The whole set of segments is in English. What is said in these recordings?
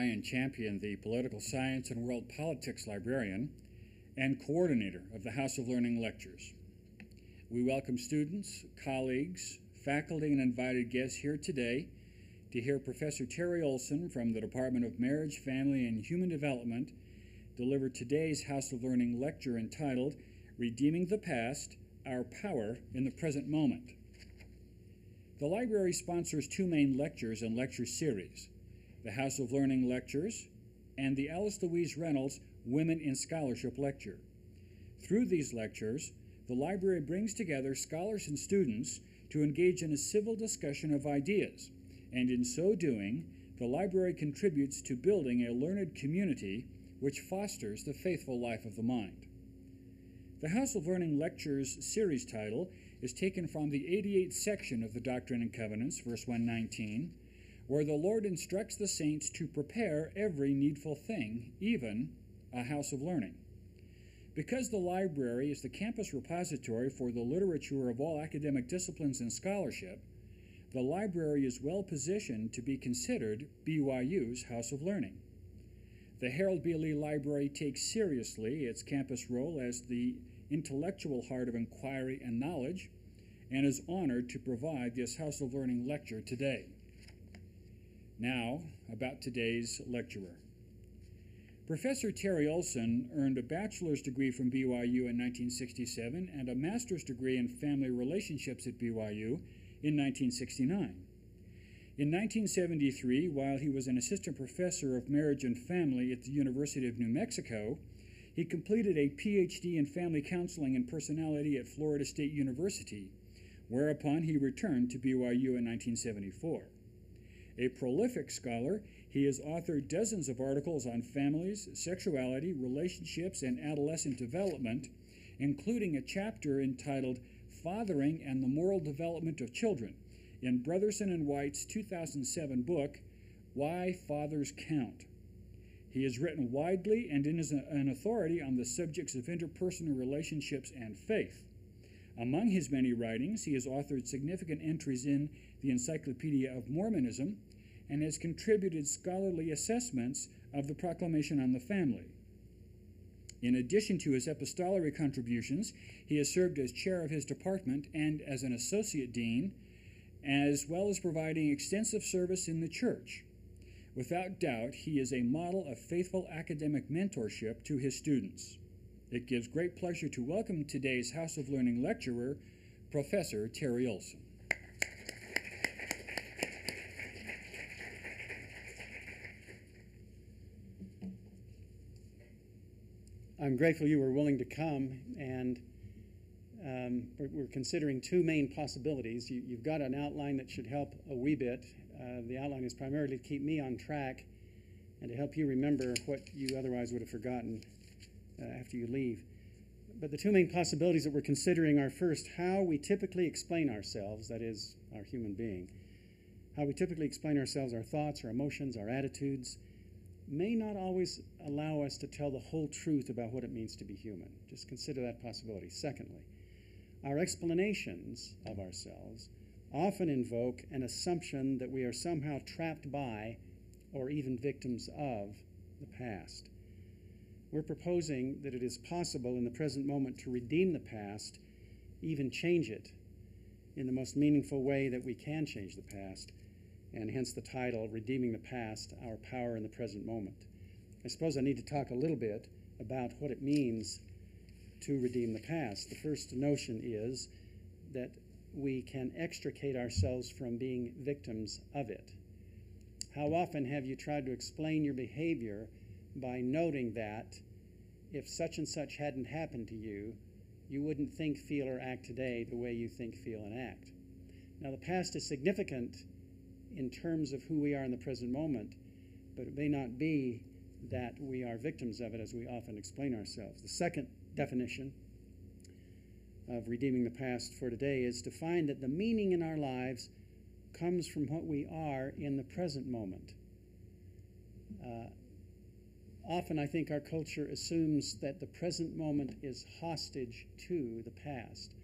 Brian Champion, the Political Science and World Politics Librarian and coordinator of the House of Learning Lectures. We welcome students, colleagues, faculty, and invited guests here today to hear Professor Terry Olson from the Department of Marriage, Family, and Human Development deliver today's House of Learning lecture entitled Redeeming the Past Our Power in the Present Moment. The library sponsors two main lectures and lecture series the House of Learning Lectures and the Alice Louise Reynolds Women in Scholarship Lecture. Through these lectures, the library brings together scholars and students to engage in a civil discussion of ideas, and in so doing, the library contributes to building a learned community which fosters the faithful life of the mind. The House of Learning Lectures series title is taken from the 88th section of the Doctrine and Covenants, verse 119, where the Lord instructs the saints to prepare every needful thing, even a house of learning. Because the library is the campus repository for the literature of all academic disciplines and scholarship, the library is well positioned to be considered BYU's House of Learning. The Harold B. Lee Library takes seriously its campus role as the intellectual heart of inquiry and knowledge, and is honored to provide this House of Learning lecture today. Now, about today's lecturer. Professor Terry Olson earned a bachelor's degree from BYU in 1967 and a master's degree in family relationships at BYU in 1969. In 1973, while he was an assistant professor of marriage and family at the University of New Mexico, he completed a PhD in family counseling and personality at Florida State University, whereupon he returned to BYU in 1974. A prolific scholar, he has authored dozens of articles on families, sexuality, relationships, and adolescent development, including a chapter entitled Fathering and the Moral Development of Children in Brotherson and White's 2007 book, Why Fathers Count. He has written widely and is an authority on the subjects of interpersonal relationships and faith. Among his many writings, he has authored significant entries in the Encyclopedia of Mormonism and has contributed scholarly assessments of the Proclamation on the Family. In addition to his epistolary contributions, he has served as chair of his department and as an associate dean, as well as providing extensive service in the church. Without doubt, he is a model of faithful academic mentorship to his students. It gives great pleasure to welcome today's House of Learning lecturer, Professor Terry Olson. I'm grateful you were willing to come, and um, we're, we're, considering two main possibilities. You, have got an outline that should help a wee bit. Uh, the outline is primarily to keep me on track and to help you remember what you otherwise would have forgotten uh, after you leave. But the two main possibilities that we're considering are first, how we typically explain ourselves, that is, our human being. How we typically explain ourselves, our thoughts, our emotions, our attitudes, may not always allow us to tell the whole truth about what it means to be human. Just consider that possibility. Secondly, our explanations of ourselves often invoke an assumption that we are somehow trapped by or even victims of the past. We're proposing that it is possible in the present moment to redeem the past, even change it in the most meaningful way that we can change the past and hence the title, Redeeming the Past Our Power in the Present Moment. I suppose I need to talk a little bit about what it means to redeem the past. The first notion is that we can extricate ourselves from being victims of it. How often have you tried to explain your behavior by noting that if such and such hadn't happened to you, you wouldn't think, feel, or act today the way you think, feel, and act? Now, the past is significant in terms of who we are in the present moment, but it may not be that we are victims of it as we often explain ourselves. The second definition of redeeming the past for today is to find that the meaning in our lives comes from what we are in the present moment. Uh, often, I think our culture assumes that the present moment is hostage to the past.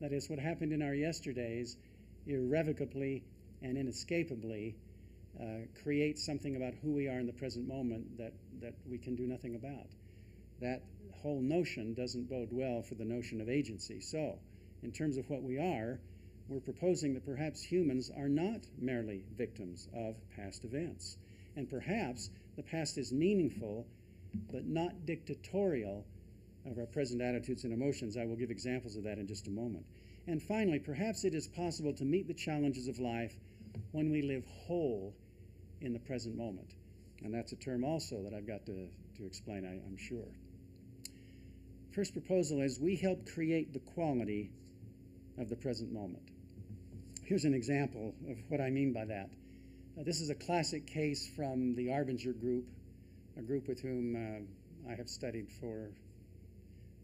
That is, what happened in our yesterdays irrevocably and inescapably uh, create something about who we are in the present moment that, that we can do nothing about. That whole notion doesn't bode well for the notion of agency. So, in terms of what we are, we're proposing that perhaps humans are not merely victims of past events. And perhaps the past is meaningful, but not dictatorial of our present attitudes and emotions. I will give examples of that in just a moment. And finally, perhaps it is possible to meet the challenges of life when we live whole in the present moment. And that's a term also that I've got to, to explain, I, I'm sure. First proposal is we help create the quality of the present moment. Here's an example of what I mean by that. Uh, this is a classic case from the Arbinger group, a group with whom uh, I have studied for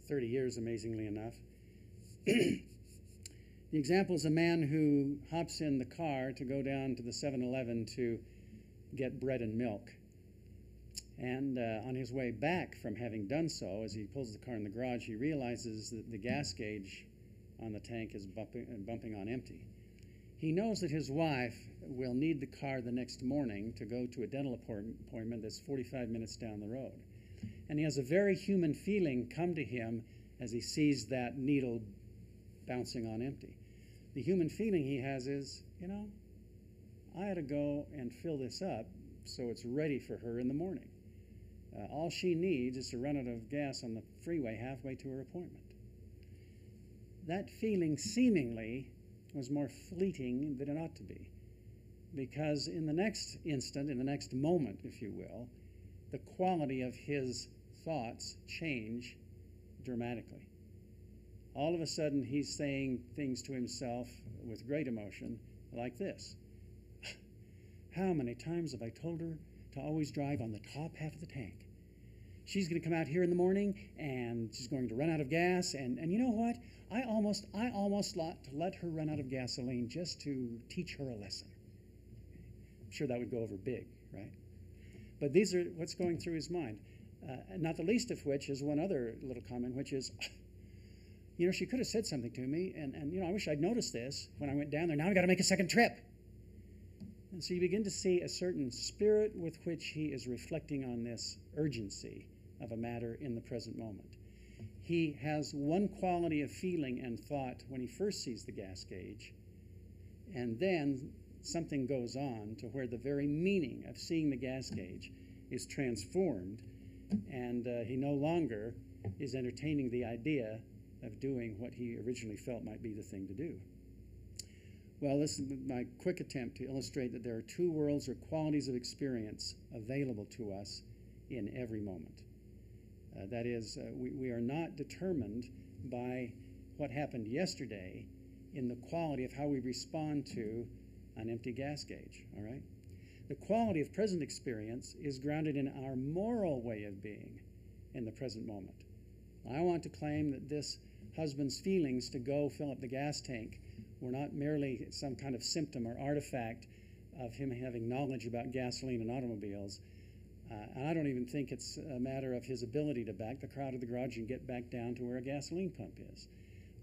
30 years, amazingly enough. the example is a man who hops in the car to go down to the 7 Eleven to get bread and milk. And uh, on his way back from having done so, as he pulls the car in the garage, he realizes that the gas gauge on the tank is bumping, bumping on empty. He knows that his wife will need the car the next morning to go to a dental appointment that's 45 minutes down the road. And he has a very human feeling come to him as he sees that needle bouncing on empty. The human feeling he has is, you know, I ought to go and fill this up so it's ready for her in the morning. Uh, all she needs is to run out of gas on the freeway halfway to her appointment. That feeling seemingly was more fleeting than it ought to be. Because in the next instant, in the next moment, if you will, the quality of his thoughts change dramatically. All of a sudden, he's saying things to himself with great emotion like this How many times have I told her to always drive on the top half of the tank? She's going to come out here in the morning and she's going to run out of gas. And, and you know what? I almost, I almost let, let her run out of gasoline just to teach her a lesson. I'm sure that would go over big, right? But these are what's going through his mind. Uh, not the least of which is one other little comment, which is, you know, she could have said something to me, and, and you know, I wish I'd noticed this when I went down there. Now I've got to make a second trip. And so you begin to see a certain spirit with which he is reflecting on this urgency of a matter in the present moment. He has one quality of feeling and thought when he first sees the gas gauge, and then something goes on to where the very meaning of seeing the gas gauge is transformed, and uh, he no longer is entertaining the idea of doing what he originally felt might be the thing to do. Well, this is my quick attempt to illustrate that there are two worlds or qualities of experience available to us in every moment. Uh, that is, uh, we, we are not determined by what happened yesterday in the quality of how we respond to an empty gas gauge, all right? The quality of present experience is grounded in our moral way of being in the present moment. I want to claim that this husband's feelings to go fill up the gas tank were not merely some kind of symptom or artifact of him having knowledge about gasoline and automobiles. Uh, and I don't even think it's a matter of his ability to back the car out of the garage and get back down to where a gasoline pump is.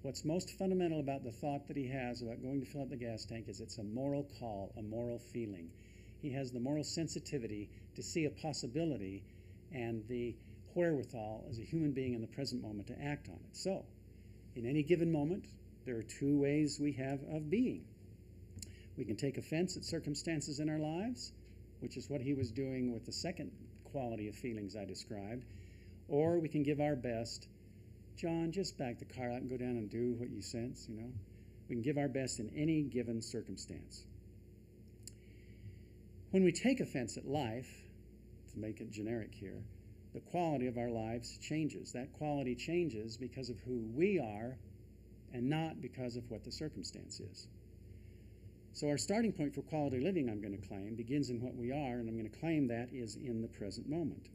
What's most fundamental about the thought that he has about going to fill up the gas tank is it's a moral call, a moral feeling. He has the moral sensitivity to see a possibility and the wherewithal as a human being in the present moment to act on it. So, in any given moment, there are two ways we have of being. We can take offense at circumstances in our lives, which is what he was doing with the second quality of feelings I described, or we can give our best. John, just back the car out and go down and do what you sense, you know. We can give our best in any given circumstance. When we take offense at life, to make it generic here, the quality of our lives changes. That quality changes because of who we are and not because of what the circumstance is. So, our starting point for quality living, I'm going to claim, begins in what we are, and I'm going to claim that is in the present moment.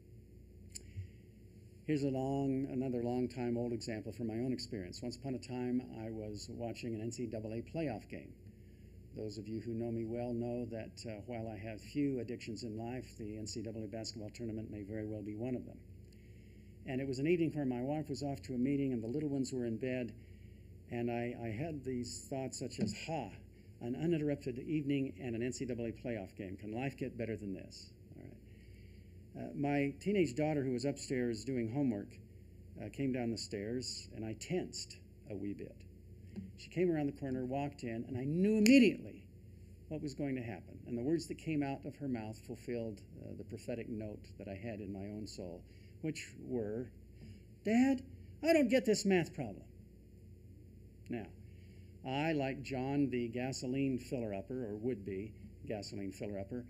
Here's a long, another long time old example from my own experience. Once upon a time, I was watching an NCAA playoff game. Those of you who know me well know that uh, while I have few addictions in life, the NCAA basketball tournament may very well be one of them. And it was an evening where my wife was off to a meeting and the little ones were in bed, and I, I had these thoughts such as, ha, an uninterrupted evening and an NCAA playoff game. Can life get better than this? All right. Uh, my teenage daughter, who was upstairs doing homework, uh, came down the stairs, and I tensed a wee bit. She came around the corner, walked in, and I knew immediately what was going to happen. And the words that came out of her mouth fulfilled uh, the prophetic note that I had in my own soul, which were, Dad, I don't get this math problem. Now, I, like John, the gasoline filler upper, or would be gasoline filler upper,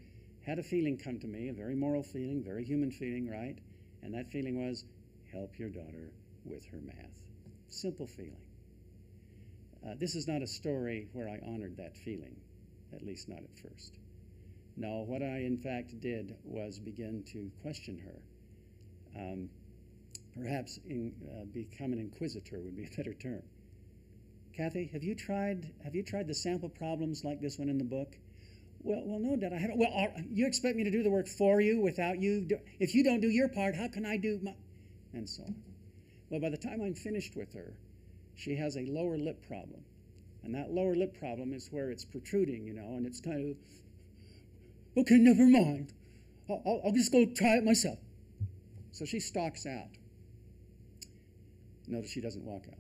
had a feeling come to me, a very moral feeling, very human feeling, right? And that feeling was help your daughter with her math. Simple feeling. Uh, this is not a story where I honored that feeling, at least not at first. No, what I in fact did was begin to question her. Um, perhaps in, uh, become an inquisitor would be a better term. Kathy, have you tried have you tried the sample problems like this one in the book? Well, well, no, Dad, I haven't. Well, are, you expect me to do the work for you without you? Do, if you don't do your part, how can I do my? And so on. Well, by the time I'm finished with her, she has a lower lip problem, and that lower lip problem is where it's protruding, you know, and it's kind of. Okay, never mind. I'll, I'll, just go try it myself. So she stalks out. Notice she doesn't walk out.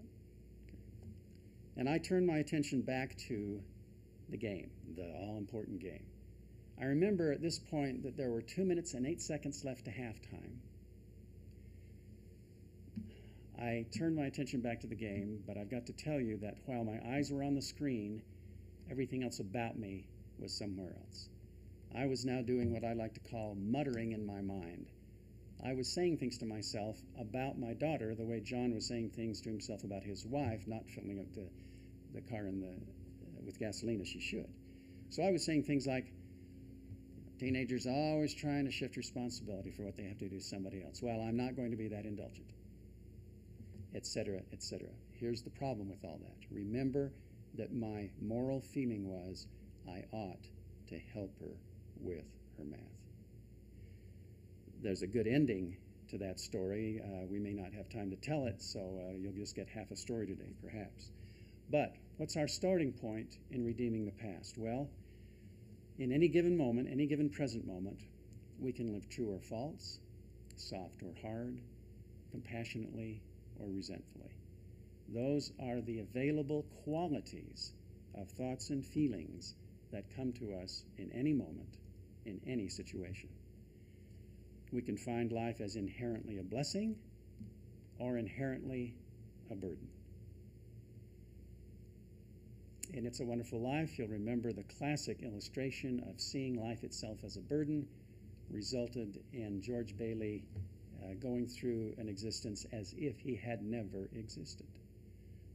And I turn my attention back to the game, the all important game. I remember at this point that there were two minutes and eight seconds left to halftime. I turned my attention back to the game, but I've got to tell you that while my eyes were on the screen, everything else about me was somewhere else. I was now doing what I like to call muttering in my mind. I was saying things to myself about my daughter the way John was saying things to himself about his wife, not filling up the, the car in the, uh, with gasoline as she should. So I was saying things like, teenagers always trying to shift responsibility for what they have to do to somebody else. Well, I'm not going to be that indulgent, etc., etc. Here's the problem with all that. Remember that my moral feeling was I ought to help her with her math there's a good ending to that story. Uh, we may not have time to tell it, so uh, you'll just get half a story today, perhaps. But what's our starting point in redeeming the past? Well, in any given moment, any given present moment, we can live true or false, soft or hard, compassionately or resentfully. Those are the available qualities of thoughts and feelings that come to us in any moment, in any situation we can find life as inherently a blessing or inherently a burden. In It's a Wonderful Life, you'll remember the classic illustration of seeing life itself as a burden resulted in George Bailey uh, going through an existence as if he had never existed.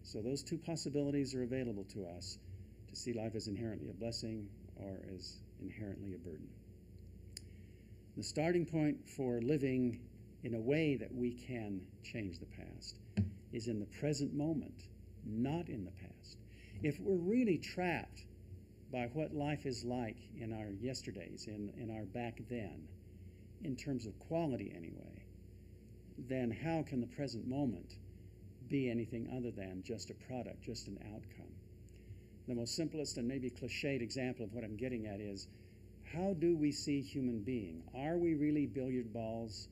So, those two possibilities are available to us to see life as inherently a blessing or as inherently a burden. The starting point for living in a way that we can change the past is in the present moment, not in the past. If we're really trapped by what life is like in our yesterdays, in, in our back then, in terms of quality anyway, then how can the present moment be anything other than just a product, just an outcome? The most simplest and maybe cliched example of what I'm getting at is how do we see human being? Are we really billiard balls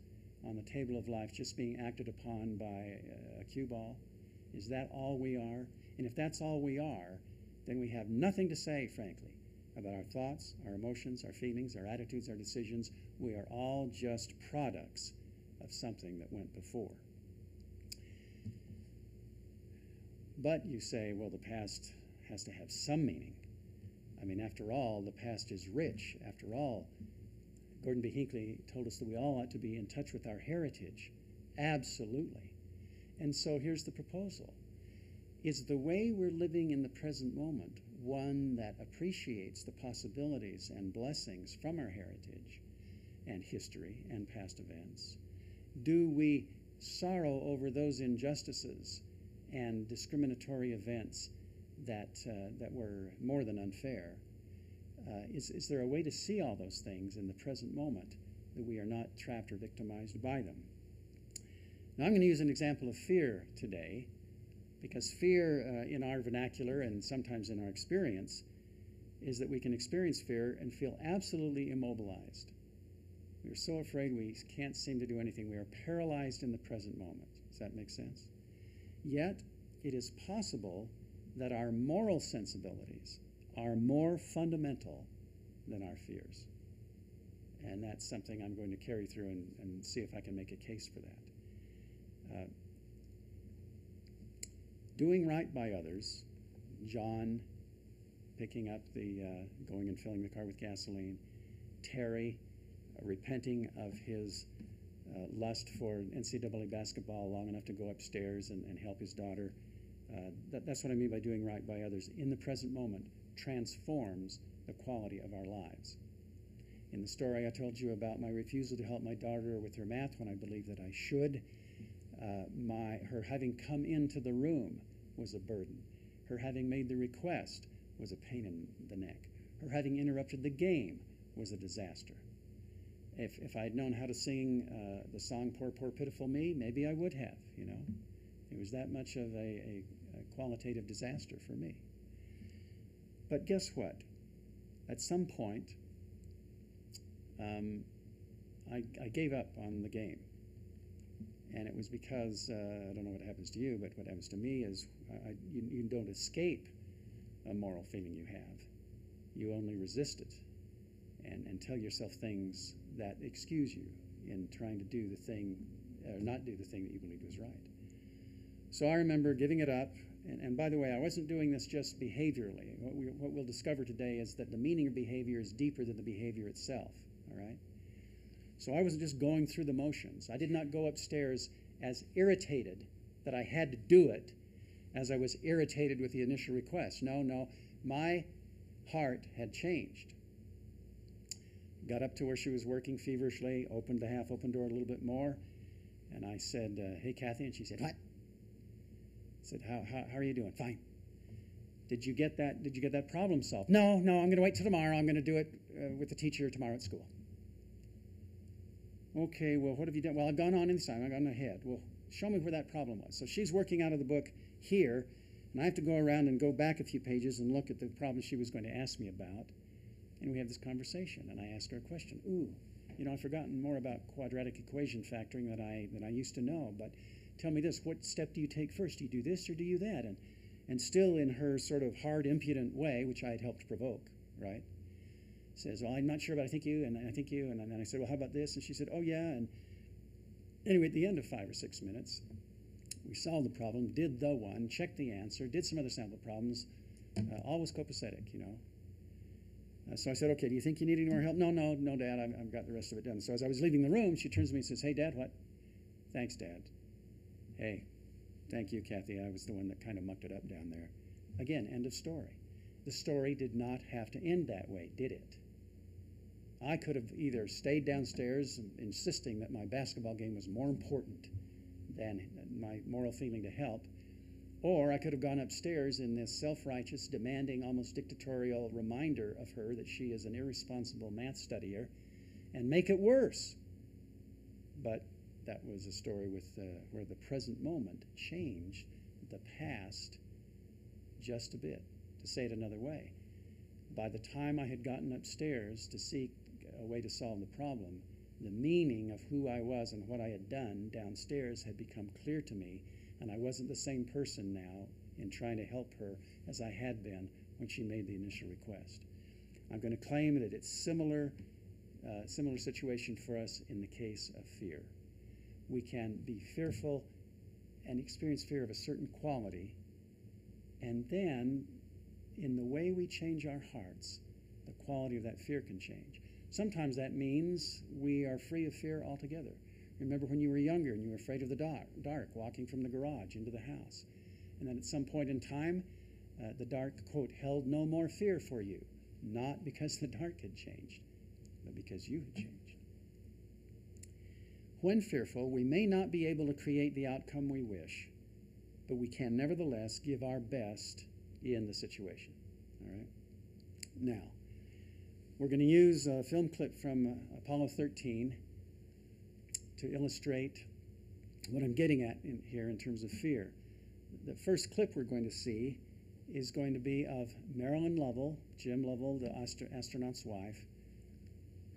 on the table of life just being acted upon by a cue ball? Is that all we are? And if that's all we are, then we have nothing to say, frankly, about our thoughts, our emotions, our feelings, our attitudes, our decisions. We are all just products of something that went before. But you say, well, the past has to have some meaning. I mean, after all, the past is rich. After all, Gordon B. Hinckley told us that we all ought to be in touch with our heritage. Absolutely. And so here's the proposal Is the way we're living in the present moment one that appreciates the possibilities and blessings from our heritage and history and past events? Do we sorrow over those injustices and discriminatory events that, uh, that were more than unfair. Uh, is, is there a way to see all those things in the present moment that we are not trapped or victimized by them? Now, I'm going to use an example of fear today because fear uh, in our vernacular and sometimes in our experience is that we can experience fear and feel absolutely immobilized. We're so afraid we can't seem to do anything. We are paralyzed in the present moment. Does that make sense? Yet, it is possible that our moral sensibilities are more fundamental than our fears. And that's something I'm going to carry through and, and see if I can make a case for that. Uh, doing right by others, John picking up the, uh, going and filling the car with gasoline, Terry repenting of his uh, lust for NCAA basketball long enough to go upstairs and, and help his daughter. Uh, that, that's what I mean by doing right by others. In the present moment, transforms the quality of our lives. In the story I told you about my refusal to help my daughter with her math when I believed that I should, uh, my, her having come into the room was a burden. Her having made the request was a pain in the neck. Her having interrupted the game was a disaster. If, if I'd known how to sing uh, the song Poor, Poor, Pitiful Me, maybe I would have, you know. It was that much of a, a, a qualitative disaster for me. But guess what? At some point, um, I, I, gave up on the game. And it was because, uh, I don't know what happens to you, but what happens to me is I, you, you don't escape a moral feeling you have. You only resist it and, and tell yourself things that excuse you in trying to do the thing, or not do the thing that you believe was right. So I remember giving it up. And, and by the way, I wasn't doing this just behaviorally. What, we, what we'll discover today is that the meaning of behavior is deeper than the behavior itself. All right? So I wasn't just going through the motions. I did not go upstairs as irritated that I had to do it as I was irritated with the initial request. No, no. My heart had changed. Got up to where she was working feverishly, opened the half open door a little bit more, and I said, uh, Hey, Kathy. And she said, What? I said, how, how, how are you doing? Fine. Did you get that? Did you get that problem solved? No, no. I'm going to wait till tomorrow. I'm going to do it uh, with the teacher tomorrow at school. Okay. Well, what have you done? Well, I've gone on inside. I've gone ahead. Well, show me where that problem was. So she's working out of the book here, and I have to go around and go back a few pages and look at the problem she was going to ask me about. And we have this conversation, and I ask her a question. Ooh, you know, I've forgotten more about quadratic equation factoring than I than I used to know. But tell me this: what step do you take first? Do you do this or do you that? And and still in her sort of hard, impudent way, which I had helped provoke, right? Says, well, I'm not sure, but I think you, and I think you, and then I said, well, how about this? And she said, oh yeah, and anyway, at the end of five or six minutes, we solved the problem, did the one, checked the answer, did some other sample problems. Uh, all was copacetic, you know. Uh, so I said, okay, do you think you need any more help? No, no, no, Dad, I've, I've, got the rest of it done. So as I was leaving the room, she turns to me and says, hey, Dad, what? Thanks, Dad. Hey, thank you, Kathy. I was the one that kind of mucked it up down there. Again, end of story. The story did not have to end that way, did it? I could have either stayed downstairs insisting that my basketball game was more important than my moral feeling to help. Or I could have gone upstairs in this self righteous, demanding, almost dictatorial reminder of her that she is an irresponsible math studier and make it worse. But that was a story with uh, where the present moment changed the past just a bit. To say it another way, by the time I had gotten upstairs to seek a way to solve the problem, the meaning of who I was and what I had done downstairs had become clear to me, and I wasn't the same person now in trying to help her as I had been when she made the initial request. I'm going to claim that it's similar, uh, similar situation for us in the case of fear. We can be fearful and experience fear of a certain quality, and then in the way we change our hearts, the quality of that fear can change. Sometimes that means we are free of fear altogether. Remember when you were younger and you were afraid of the dark, dark walking from the garage into the house. And then at some point in time, uh, the dark, quote, held no more fear for you. Not because the dark had changed, but because you had changed. When fearful, we may not be able to create the outcome we wish, but we can nevertheless give our best in the situation. All right? Now, we're going to use a film clip from uh, Apollo 13 to illustrate what I'm getting at in here in terms of fear. The first clip we're going to see is going to be of Marilyn Lovell, Jim Lovell, the astro- astronaut's wife,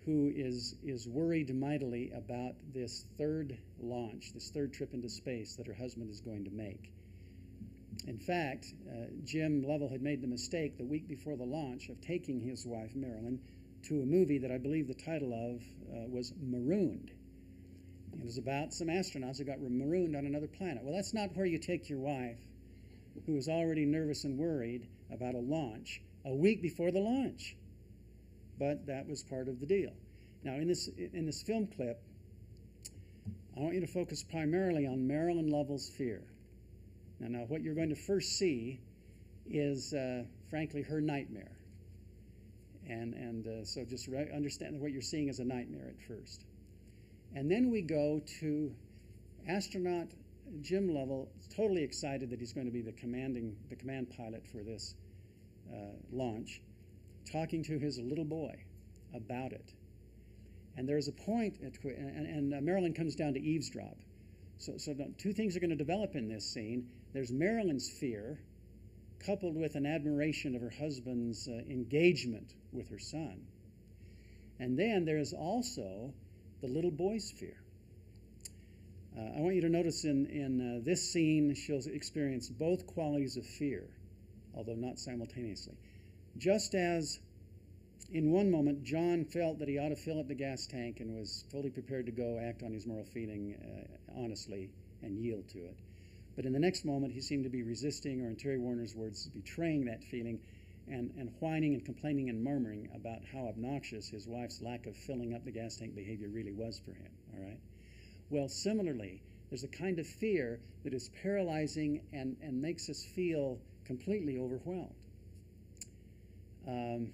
who is, is worried mightily about this third launch, this third trip into space that her husband is going to make. In fact, uh, Jim Lovell had made the mistake the week before the launch of taking his wife, Marilyn, to a movie that I believe the title of uh, was Marooned. It was about some astronauts who got marooned on another planet. Well, that's not where you take your wife, who is already nervous and worried about a launch, a week before the launch. But that was part of the deal. Now, in this, in this film clip, I want you to focus primarily on Marilyn Lovell's fear. Now, now what you're going to first see is, uh, frankly, her nightmare. And, and uh, so just understand what you're seeing is a nightmare at first. And then we go to astronaut Jim Lovell, totally excited that he's going to be the commanding, the command pilot for this uh, launch, talking to his little boy about it. And there's a point, at, and, and uh, Marilyn comes down to eavesdrop. So, so two things are going to develop in this scene. There's Marilyn's fear, coupled with an admiration of her husband's uh, engagement with her son. And then there's also the little boy's fear. Uh, I want you to notice in, in uh, this scene, she'll experience both qualities of fear, although not simultaneously. Just as in one moment, John felt that he ought to fill up the gas tank and was fully prepared to go act on his moral feeling uh, honestly and yield to it. But in the next moment, he seemed to be resisting, or in Terry Warner's words, betraying that feeling and, and whining and complaining and murmuring about how obnoxious his wife's lack of filling up the gas tank behavior really was for him. All right? Well, similarly, there's a kind of fear that is paralyzing and, and makes us feel completely overwhelmed. Um,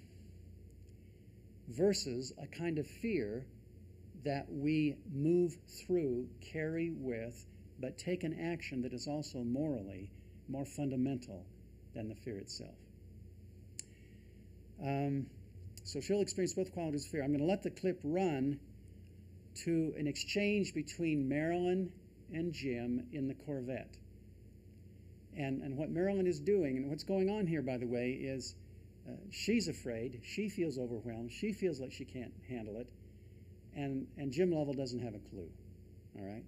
versus a kind of fear that we move through, carry with, but take an action that is also morally more fundamental than the fear itself. Um, so she'll experience both qualities of fear. I'm going to let the clip run to an exchange between Marilyn and Jim in the Corvette. And, and what Marilyn is doing, and what's going on here, by the way, is uh, she's afraid. She feels overwhelmed. She feels like she can't handle it. And, and Jim Lovell doesn't have a clue. All right?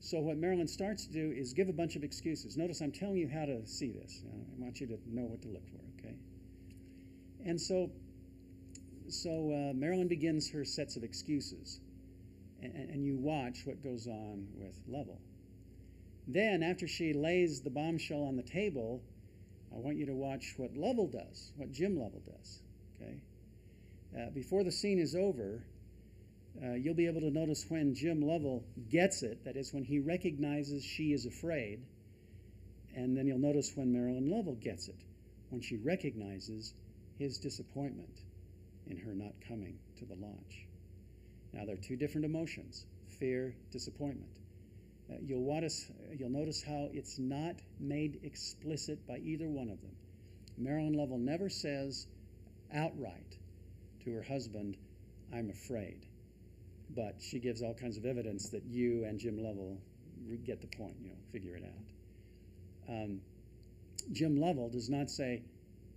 So, what Marilyn starts to do is give a bunch of excuses. Notice I'm telling you how to see this. Uh, I want you to know what to look for, okay? And so, so uh, Marilyn begins her sets of excuses, and, and you watch what goes on with Lovell. Then, after she lays the bombshell on the table, I want you to watch what Lovell does, what Jim Lovell does. Okay. Uh, before the scene is over, uh, you'll be able to notice when Jim Lovell gets it, that is, when he recognizes she is afraid, and then you'll notice when Marilyn Lovell gets it, when she recognizes his disappointment in her not coming to the launch. Now, there are two different emotions fear, disappointment. Uh, you'll, notice, you'll notice how it's not made explicit by either one of them. Marilyn Lovell never says outright to her husband, I'm afraid. But she gives all kinds of evidence that you and Jim Lovell get the point, you know, figure it out. Um, Jim Lovell does not say,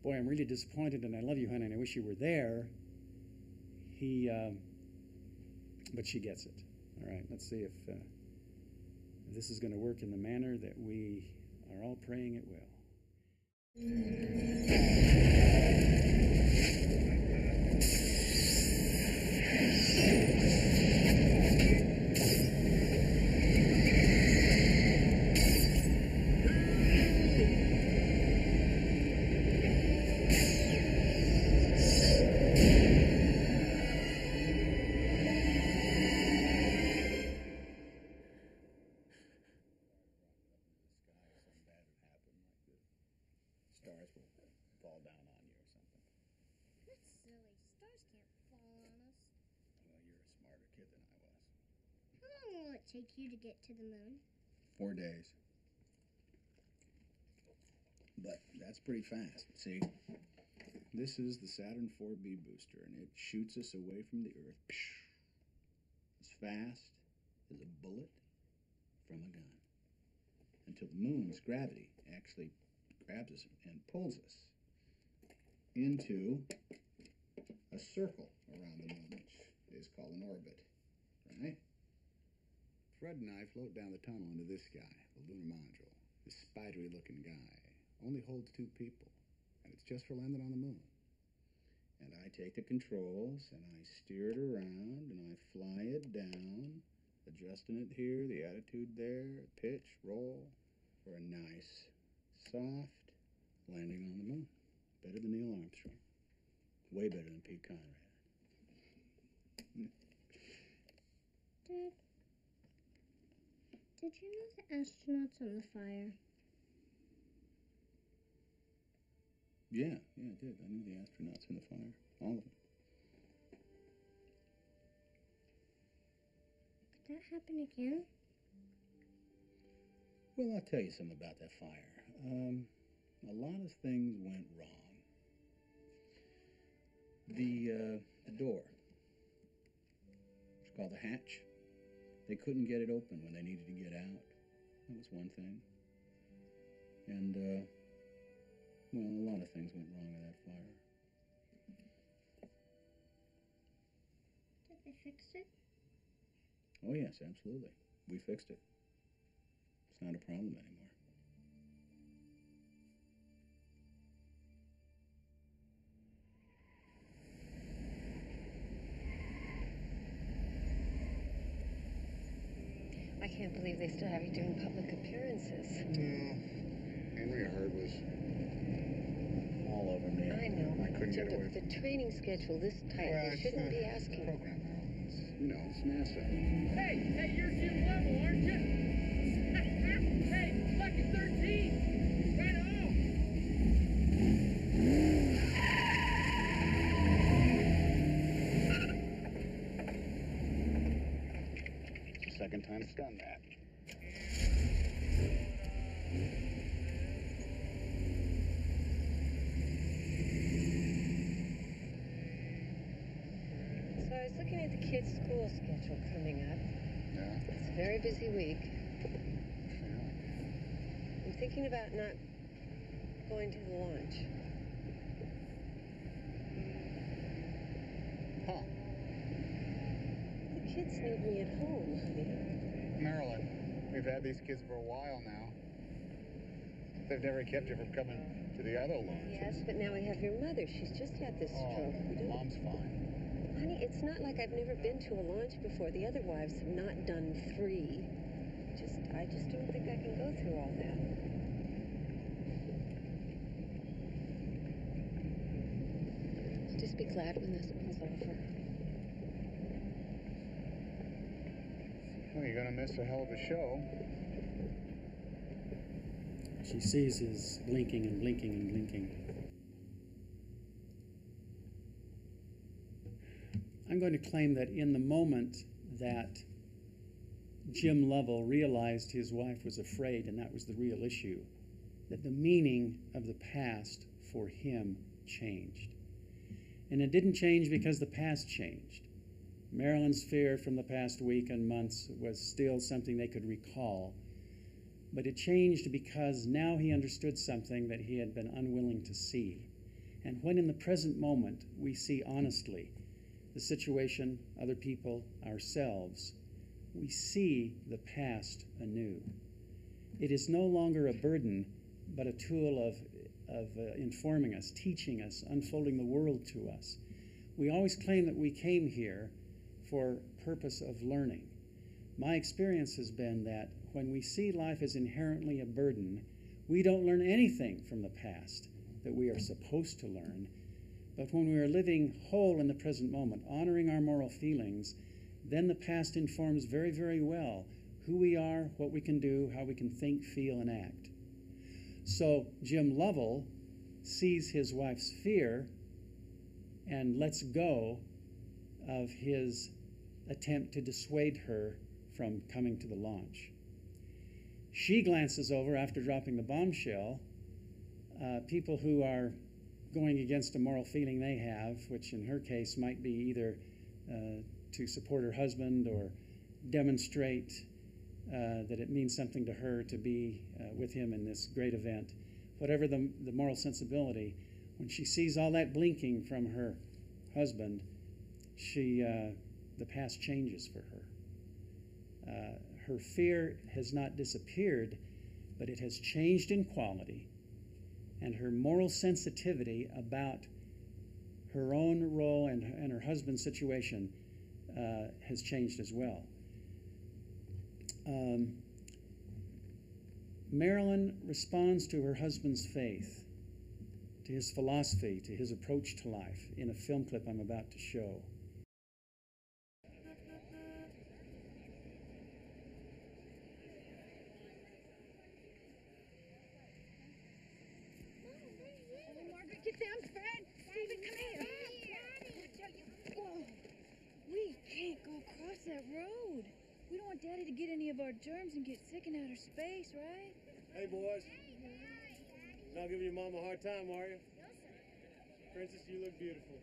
Boy, I'm really disappointed and I love you, honey, and I wish you were there. He, uh, but she gets it. All right, let's see if, uh, if this is going to work in the manner that we are all praying it will. Take you to get to the moon? Four days. But that's pretty fast. See, this is the Saturn 4B booster, and it shoots us away from the Earth as fast as a bullet from a gun until the moon's gravity actually grabs us and pulls us into a circle around the moon, which is called an orbit, right? Fred and I float down the tunnel into this guy, the lunar module. This spidery looking guy. Only holds two people, and it's just for landing on the moon. And I take the controls and I steer it around and I fly it down, adjusting it here, the attitude there, pitch, roll, for a nice, soft landing on the moon. Better than Neil Armstrong. Way better than Pete Conrad. Did you know the astronauts on the fire? Yeah, yeah, I did. I knew the astronauts in the fire. All of them. Could that happen again? Well, I'll tell you something about that fire. Um, a lot of things went wrong. The uh, the door. It's called the hatch. They couldn't get it open when they needed to get out. That was one thing. And uh, well, a lot of things went wrong in that fire. Did they fix it? Oh yes, absolutely. We fixed it. It's not a problem anymore. Was all over me. I know. I couldn't Jim, get away. With the training schedule this tight, Well, they it's shouldn't the be asking. Program, Harold. It's, you know, it's NASA. Hey, hey, you're Jim Lovell, aren't you? hey, lucky 13. Right on. It's the second time it's done that. The kids' school schedule coming up. Yeah. It's a very busy week. yeah. I'm thinking about not going to the launch. Huh. The kids need me at home, honey. Marilyn, we've had these kids for a while now. They've never kept you from coming to the other launch. Yes, but now we have your mother. She's just had this Oh, stroke. Mom's fine. Honey, it's not like I've never been to a launch before. The other wives have not done three. Just, I just don't think I can go through all that. Just be glad when this one's over. Well, you're gonna miss a hell of a show. She sees his blinking and blinking and blinking. I'm going to claim that in the moment that Jim Lovell realized his wife was afraid and that was the real issue, that the meaning of the past for him changed. And it didn't change because the past changed. Marilyn's fear from the past week and months was still something they could recall, but it changed because now he understood something that he had been unwilling to see. And when in the present moment we see honestly the situation, other people, ourselves, we see the past anew. It is no longer a burden, but a tool of, of uh, informing us, teaching us, unfolding the world to us. We always claim that we came here for purpose of learning. My experience has been that when we see life as inherently a burden, we don't learn anything from the past that we are supposed to learn. But when we are living whole in the present moment, honoring our moral feelings, then the past informs very, very well who we are, what we can do, how we can think, feel, and act. So Jim Lovell sees his wife's fear and lets go of his attempt to dissuade her from coming to the launch. She glances over after dropping the bombshell. Uh, people who are going against a moral feeling they have, which in her case might be either uh, to support her husband or demonstrate uh, that it means something to her to be uh, with him in this great event. whatever the, the moral sensibility, when she sees all that blinking from her husband, she uh, the past changes for her. Uh, her fear has not disappeared, but it has changed in quality, and her moral sensitivity about her own role and, and her husband's situation uh, has changed as well. Um, Marilyn responds to her husband's faith, to his philosophy, to his approach to life in a film clip I'm about to show. Get down, Fred. Stephen, come here. Whoa. We can't go across that road. We don't want Daddy to get any of our germs and get sick in outer space, right? Hey, boys. Not giving your mom a hard time, are you? Princess, you look beautiful.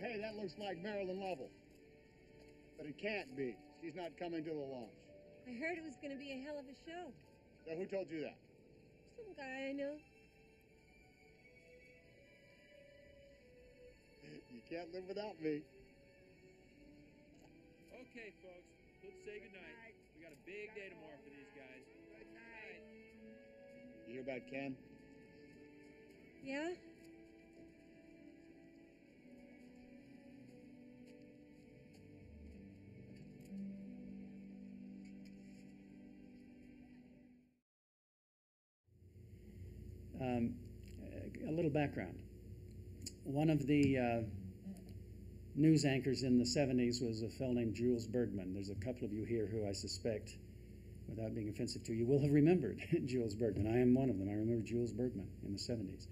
Hey, that looks like Marilyn Lovell. But it can't be. She's not coming to the launch. I heard it was going to be a hell of a show. So who told you that? Some guy I know. You can't live without me. Okay, folks, let's say goodnight. We got a big day tomorrow for these guys. You hear about Ken? Yeah? Um, a little background. One of the uh, news anchors in the 70s was a fellow named Jules Bergman. There's a couple of you here who I suspect, without being offensive to you, will have remembered Jules Bergman. I am one of them. I remember Jules Bergman in the 70s.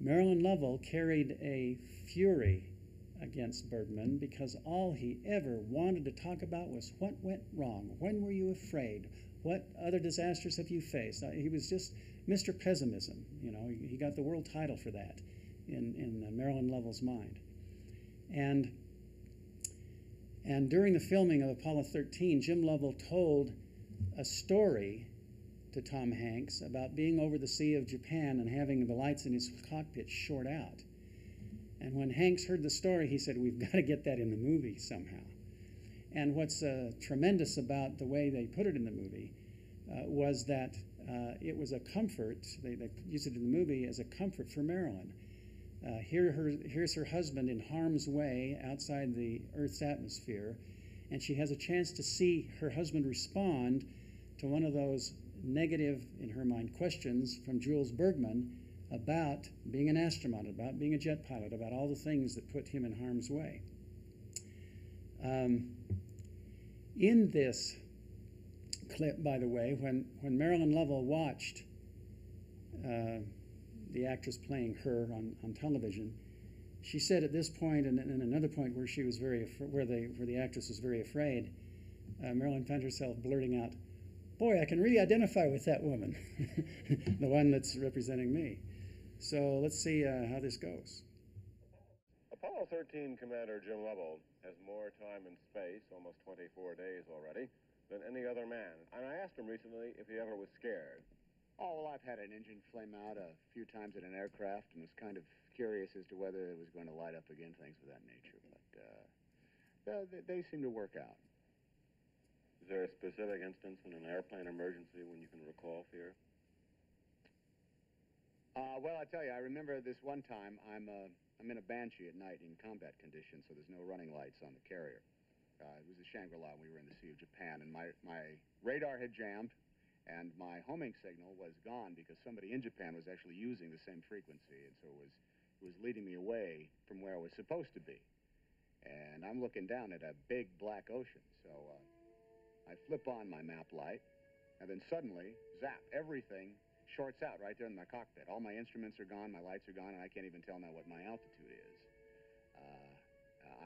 Marilyn Lovell carried a fury against Bergman because all he ever wanted to talk about was what went wrong, when were you afraid, what other disasters have you faced. Uh, He was just Mr. Pessimism. You know, he got the world title for that in, in uh, Marilyn Lovell's mind. And, and during the filming of Apollo 13, Jim Lovell told a story to Tom Hanks about being over the Sea of Japan and having the lights in his cockpit short out. And when Hanks heard the story, he said, We've got to get that in the movie somehow. And what's uh, tremendous about the way they put it in the movie uh, was that uh, it was a comfort. They, they it in the movie as a comfort for Marilyn. Uh, here her, here's her husband in harm's way outside the Earth's atmosphere, and she has a chance to see her husband respond to one of those negative, in her mind, questions from Jules Bergman about being an astronaut, about being a jet pilot, about all the things that put him in harm's way. Um, in this clip, by the way, when, when Marilyn Lovell watched uh, the actress playing her on, on television, she said at this point and, and another point where she was very where the where the actress was very afraid, uh, Marilyn found herself blurting out, "Boy, I can really identify with that woman, the one that's representing me." So let's see uh, how this goes. Apollo 13 Commander Jim Lovell has more time in space, almost 24 days already, than any other man. And I asked him recently if he ever was scared. Oh, well, I've had an engine flame out a few times in an aircraft and was kind of curious as to whether it was going to light up again, things of that nature. But uh, uh, they, they seem to work out. Is there a specific instance in an airplane emergency when you can recall fear? Uh, well, I tell you, I remember this one time. I'm uh, I'm in a banshee at night in combat conditions, so there's no running lights on the carrier. Uh, it was the Shangri-La. We were in the Sea of Japan, and my my radar had jammed, and my homing signal was gone because somebody in Japan was actually using the same frequency, and so it was it was leading me away from where I was supposed to be. And I'm looking down at a big black ocean, so uh, I flip on my map light, and then suddenly, zap! Everything shorts out right there in my cockpit. All my instruments are gone, my lights are gone, and I can't even tell now what my altitude is.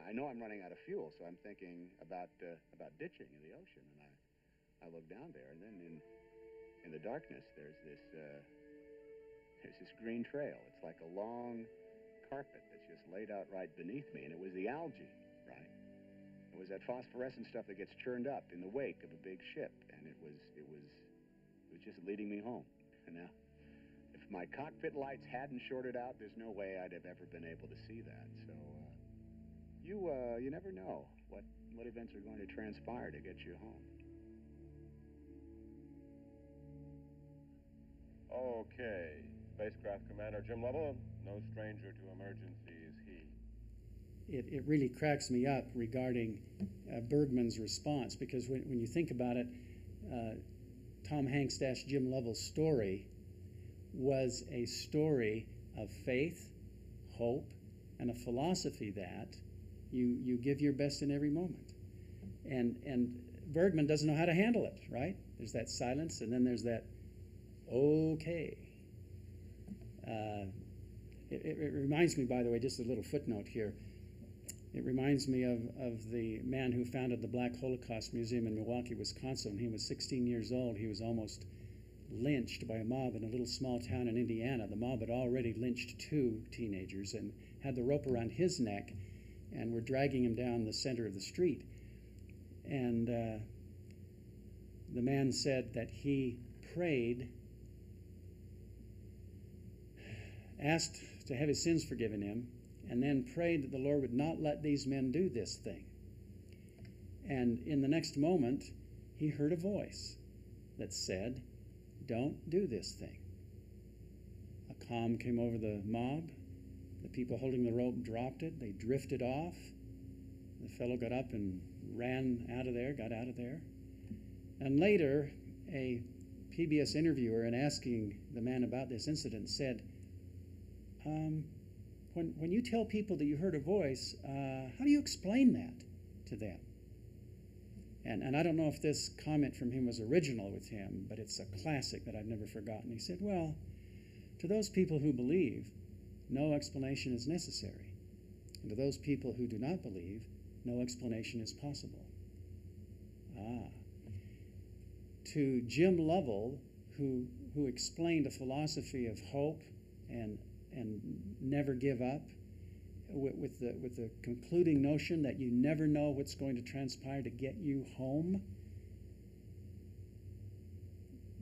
I know I'm running out of fuel, so I'm thinking about uh, about ditching in the ocean. And I, I look down there, and then in in the darkness, there's this uh, there's this green trail. It's like a long carpet that's just laid out right beneath me, and it was the algae, right? It was that phosphorescent stuff that gets churned up in the wake of a big ship, and it was it was it was just leading me home. And now, if my cockpit lights hadn't shorted out, there's no way I'd have ever been able to see that. So. You uh, you never know what what events are going to transpire to get you home. Okay. Spacecraft Commander Jim Lovell, no stranger to emergencies, he. It, it really cracks me up regarding uh, Bergman's response because when, when you think about it, uh, Tom Hanks Jim Lovell's story was a story of faith, hope, and a philosophy that you, you give your best in every moment. And, and Bergman doesn't know how to handle it, right? There's that silence, and then there's that okay. Uh, it, it, reminds me, by the way, just a little footnote here. It reminds me of, of the man who founded the Black Holocaust Museum in Milwaukee, Wisconsin. When he was 16 years old, he was almost lynched by a mob in a little small town in Indiana. The mob had already lynched two teenagers and had the rope around his neck and we were dragging him down the center of the street. And uh, the man said that he prayed, asked to have his sins forgiven him, and then prayed that the Lord would not let these men do this thing. And in the next moment, he heard a voice that said, Don't do this thing. A calm came over the mob. The people holding the rope dropped it. They drifted off. The fellow got up and ran out of there, got out of there. And later, a PBS interviewer, in asking the man about this incident, said, um, when, when you tell people that you heard a voice, uh, how do you explain that to them? And, and I don't know if this comment from him was original with him, but it's a classic that I've never forgotten. He said, Well, to those people who believe, no explanation is necessary. And to those people who do not believe, no explanation is possible. Ah. To Jim Lovell, who, who explained a philosophy of hope and, and never give up, with, with, the, with the concluding notion that you never know what's going to transpire to get you home,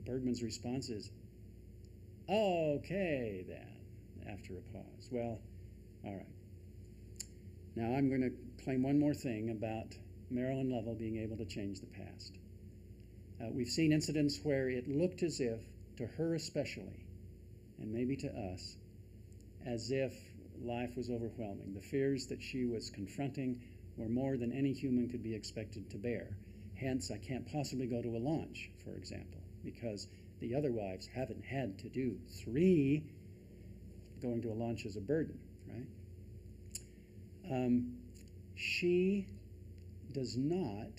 Bergman's response is, okay, then after a pause. Well, all right. Now I'm going to claim one more thing about Marilyn Lovell being able to change the past. Uh, we've seen incidents where it looked as if, to her especially, and maybe to us, as if life was overwhelming. The fears that she was confronting were more than any human could be expected to bear. Hence, I can't possibly go to a launch, for example, because the other wives haven't had to do three going to a launch is a burden, right? Um, she does not,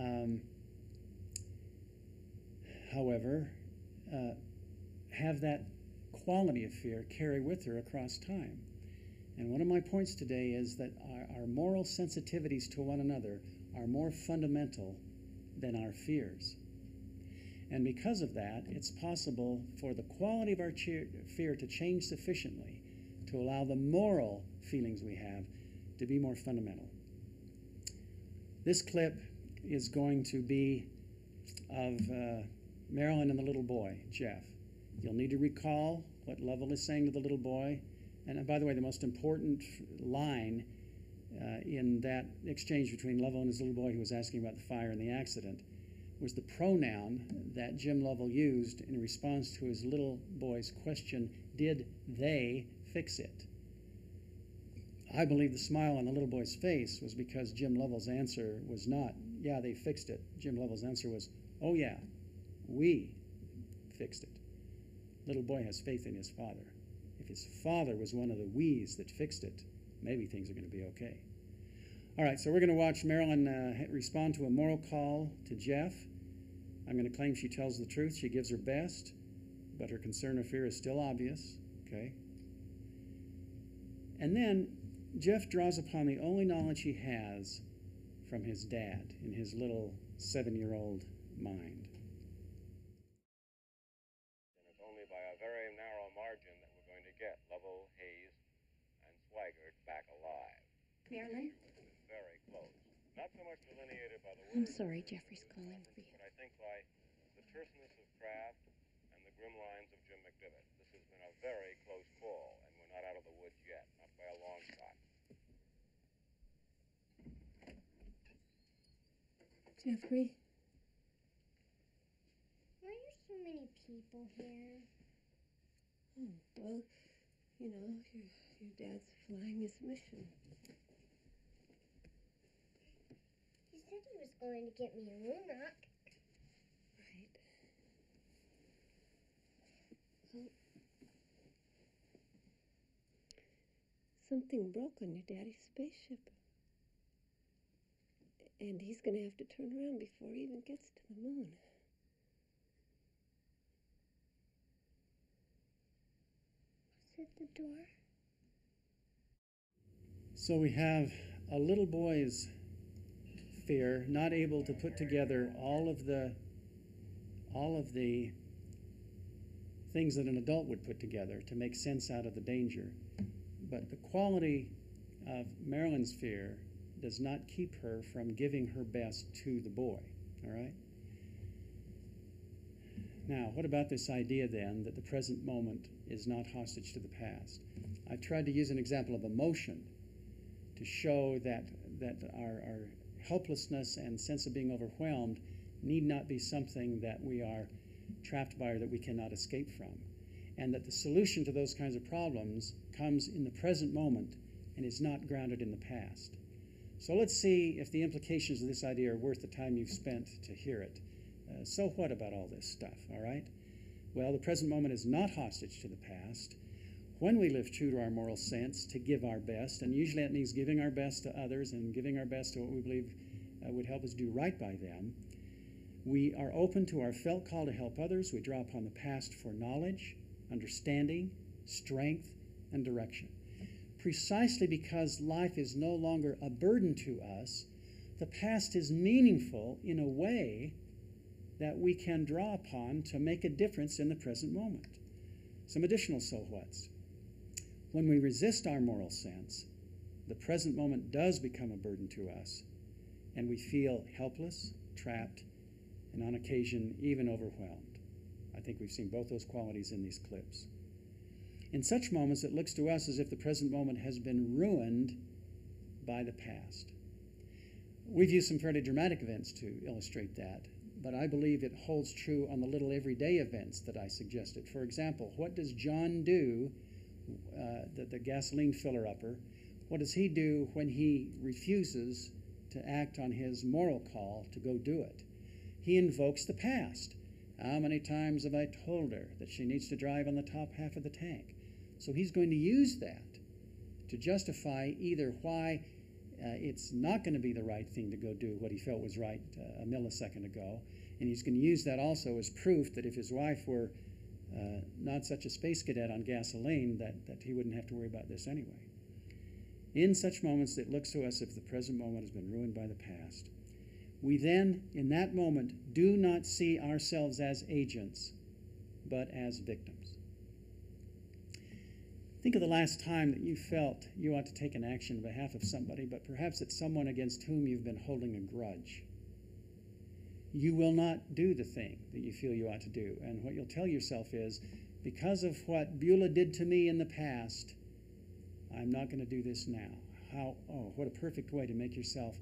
um, however, uh, have that quality of fear carry with her across time. And one of my points today is that our, our moral sensitivities to one another are more fundamental than our fears. And because of that, it's possible for the quality of our cheer, fear to change sufficiently to allow the moral feelings we have to be more fundamental. This clip is going to be of uh, Marilyn and the little boy, Jeff. You'll need to recall what Lovell is saying to the little boy. And uh, by the way, the most important line uh, in that exchange between Lovell and his little boy who was asking about the fire and the accident was the pronoun that Jim Lovell used in response to his little boy's question Did they fix it? I believe the smile on the little boy's face was because Jim Lovell's answer was not, Yeah, they fixed it. Jim Lovell's answer was, Oh, yeah, we fixed it. Little boy has faith in his father. If his father was one of the we's that fixed it, maybe things are going to be okay. All right, so we're going to watch Marilyn uh, respond to a moral call to Jeff. I'm going to claim she tells the truth. She gives her best, but her concern or fear is still obvious. Okay? And then Jeff draws upon the only knowledge he has from his dad in his little seven year old mind. And it's only by a very narrow margin that we're going to get Lovell, Haise, and Swigert back alive. Marilyn? Very close. Not so much delineated by the I'm sorry, Jeffrey's calling for you. but I think by the terseness of Kraft and the grim lines of Jim McDivitt. This has been a very close call, and we're not out of the woods yet, not by a long shot. Jeffrey? Why are so many people here? Oh, well, you know, your, your dad's flying his mission. He said he was going to get me a moon rock. Right. Something broke on your daddy's spaceship. And he's going to have to turn around before he even gets to the moon. What's at the door? So we have a little boy's fear, not able to put together all of the all of the things that an adult would put together to make sense out of the danger. But the quality of Marilyn's fear does not keep her from giving her best to the boy. All right? Now, what about this idea then that the present moment is not hostage to the past? I've tried to use an example of emotion to show that, that our, our helplessness and sense of being overwhelmed need not be something that we are trapped by or that we cannot escape from. And that the solution to those kinds of problems comes in the present moment and is not grounded in the past. So let's see if the implications of this idea are worth the time you've spent to hear it. Uh, so, what about all this stuff, all right? Well, the present moment is not hostage to the past. When we live true to our moral sense to give our best, and usually that means giving our best to others and giving our best to what we believe uh, would help us do right by them, we are open to our felt call to help others. We draw upon the past for knowledge, understanding, strength, and direction. Precisely because life is no longer a burden to us, the past is meaningful in a way that we can draw upon to make a difference in the present moment. Some additional so whats. When we resist our moral sense, the present moment does become a burden to us, and we feel helpless, trapped, and on occasion even overwhelmed. I think we've seen both those qualities in these clips. In such moments, it looks to us as if the present moment has been ruined by the past. We've used some fairly dramatic events to illustrate that, but I believe it holds true on the little everyday events that I suggested. For example, what does John do, uh, the, the gasoline filler upper, what does he do when he refuses to act on his moral call to go do it? He invokes the past. How many times have I told her that she needs to drive on the top half of the tank? So he's going to use that to justify either why uh, it's not going to be the right thing to go do what he felt was right uh, a millisecond ago. And he's going to use that also as proof that if his wife were uh, not such a space cadet on gasoline, that, that he wouldn't have to worry about this anyway. In such moments, it looks to us if the present moment has been ruined by the past. We then, in that moment, do not see ourselves as agents, but as victims. Think of the last time that you felt you ought to take an action on behalf of somebody, but perhaps it's someone against whom you've been holding a grudge. You will not do the thing that you feel you ought to do. And what you'll tell yourself is, because of what Beulah did to me in the past, I'm not going to do this now. How, oh, what a perfect way to make yourself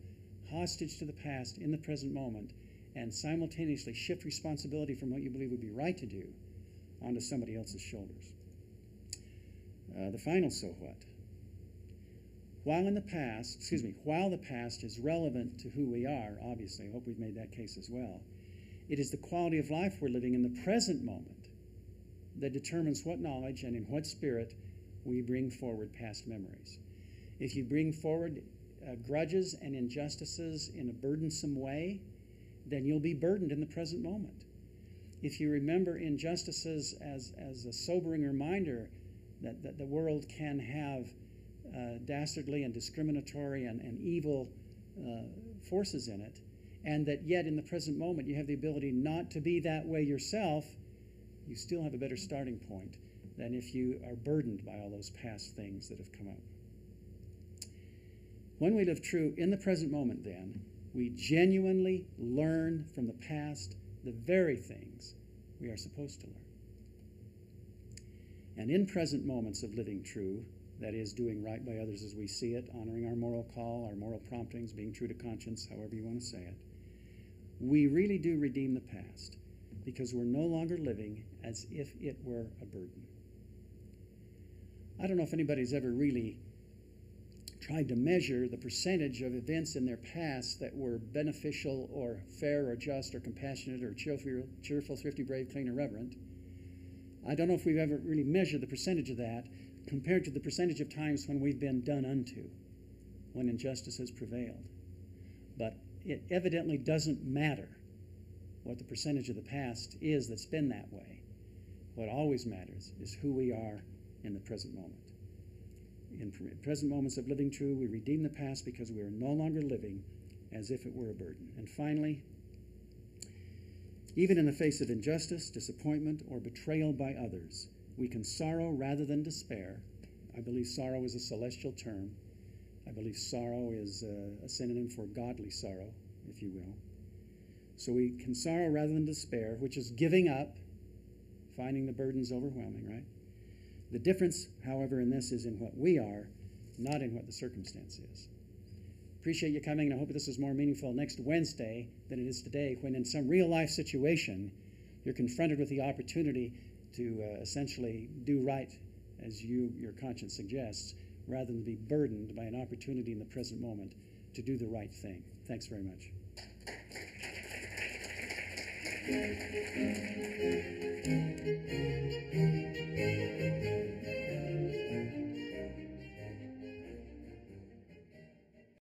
hostage to the past in the present moment and simultaneously shift responsibility from what you believe would be right to do onto somebody else's shoulders. Uh, the final so what. While in the past, excuse me, while the past is relevant to who we are, obviously, I hope we've made that case as well, it is the quality of life we're living in the present moment that determines what knowledge and in what spirit we bring forward past memories. If you bring forward uh, grudges and injustices in a burdensome way, then you'll be burdened in the present moment. If you remember injustices as, as a sobering reminder that, that the world can have uh, dastardly and discriminatory and, and evil uh, forces in it, and that yet in the present moment you have the ability not to be that way yourself, you still have a better starting point than if you are burdened by all those past things that have come up. When we live true in the present moment, then, we genuinely learn from the past the very things we are supposed to learn. And in present moments of living true, that is, doing right by others as we see it, honoring our moral call, our moral promptings, being true to conscience, however you want to say it, we really do redeem the past because we're no longer living as if it were a burden. I don't know if anybody's ever really tried to measure the percentage of events in their past that were beneficial or fair or just or compassionate or cheerful, cheerful thrifty, brave, clean, or reverent. I don't know if we've ever really measured the percentage of that compared to the percentage of times when we've been done unto, when injustice has prevailed. But it evidently doesn't matter what the percentage of the past is that's been that way. What always matters is who we are in the present moment. In present moments of living true, we redeem the past because we are no longer living as if it were a burden. And finally, even in the face of injustice, disappointment, or betrayal by others, we can sorrow rather than despair. I believe sorrow is a celestial term. I believe sorrow is a, a synonym for godly sorrow, if you will. So we can sorrow rather than despair, which is giving up, finding the burdens overwhelming, right? The difference, however, in this is in what we are, not in what the circumstance is. Appreciate you coming, and I hope this is more meaningful next Wednesday than it is today, when in some real life situation you're confronted with the opportunity to uh, essentially do right as you your conscience suggests, rather than be burdened by an opportunity in the present moment to do the right thing. Thanks very much.